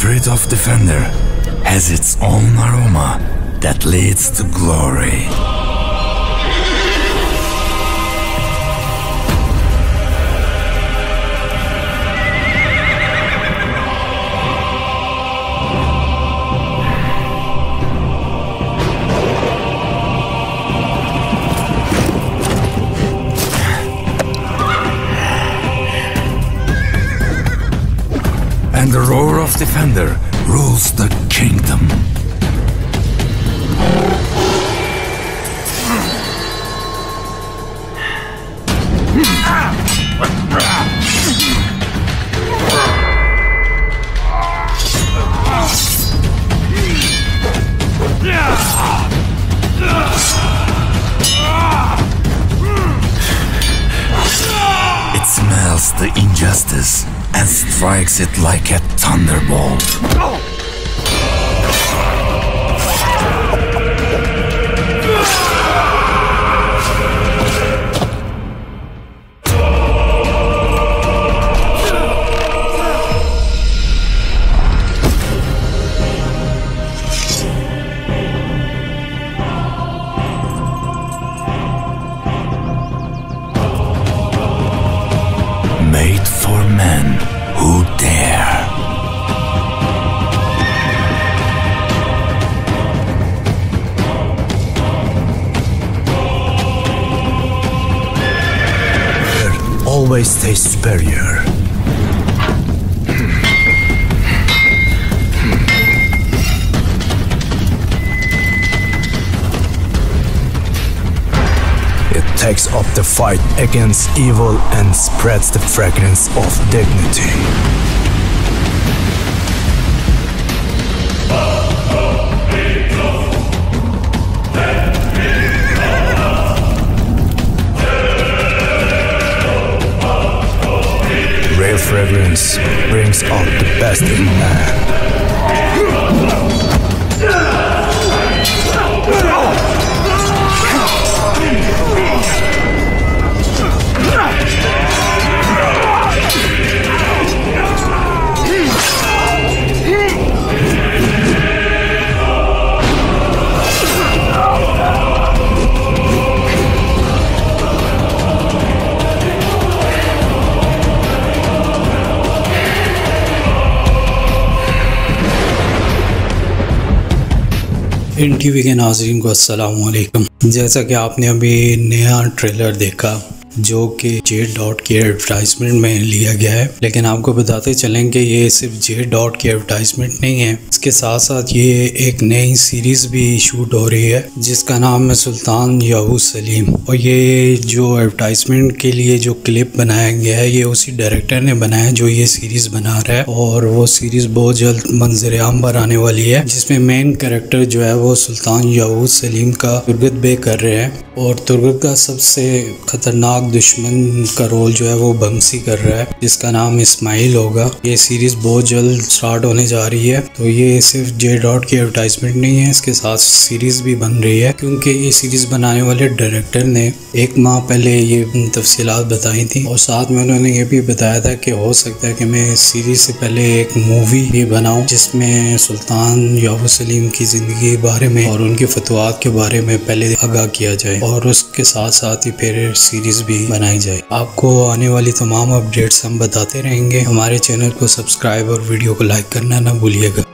Spirit of Defender has its own aroma that leads to glory. The roar of Defender rules the kingdom. It smells the injustice and strikes it like a thunderbolt. Made always stay superior. It takes up the fight against evil and spreads the fragrance of dignity. Fragrance brings out the best in man. इन TV के नाजरन को असलम जैसा कि आपने अभी नया trailer देखा जो कि जे डॉट की एडवर्टाइजमेंट में लिया गया है। लेकिन आपको बताते चलें कि ये सिर्फ़ जे डॉट की एडवर्टाइजमेंट नहीं है। इसके साथ साथ ये एक नई सीरीज़ भी शूट हो रही है, जिसका नाम है सुल्तान याहू सलीम। और ये जो एडवर्टाइजमेंट के लिए जो क्लिप बनाया गया है, ये उसी डायरेक्टर ने बनाया जो ये सीरीज़ बना रहा है। और वो सीरीज़ बहुत जल्द मंजर आम पर आने वाली है, जिसमें मेन कैरेक्टर जो है वो सुल्तान याहू सलीम का तुर्गत बे कर रहे हैं। और तुर्गत का सबसे खतरनाक दुश्मन का रोल जो है वो बंसी कर रहा है, जिसका नाम इस्माइल होगा। ये सीरीज़ बहुत जल्द स्टार्ट होने जा रही है तो ये सिर्फ़ जे डॉट की एडवर्टाइजमेंट नहीं है, इसके साथ सीरीज़ भी बन रही है, क्योंकि ये सीरीज़ बनाने वाले डायरेक्टर ने एक माह पहले ये तफसीलात बताई थी, और साथ में उन्होंने ये भी बताया था कि हो सकता है कि मैं सीरीज़ से पहले एक मूवी भी बनाऊँ, जिसमें सुल्तान याबू सलीम की ज़िंदगी के बारे में और उनके फतवात के बारे में पहले आगाह किया जाए, और उसके साथ साथ ही फिर सीरीज़ भी बनाई जाए। आपको आने वाली तमाम अपडेट्स हम बताते रहेंगे। हमारे चैनल को सब्सक्राइब और वीडियो को लाइक करना ना भूलिएगा।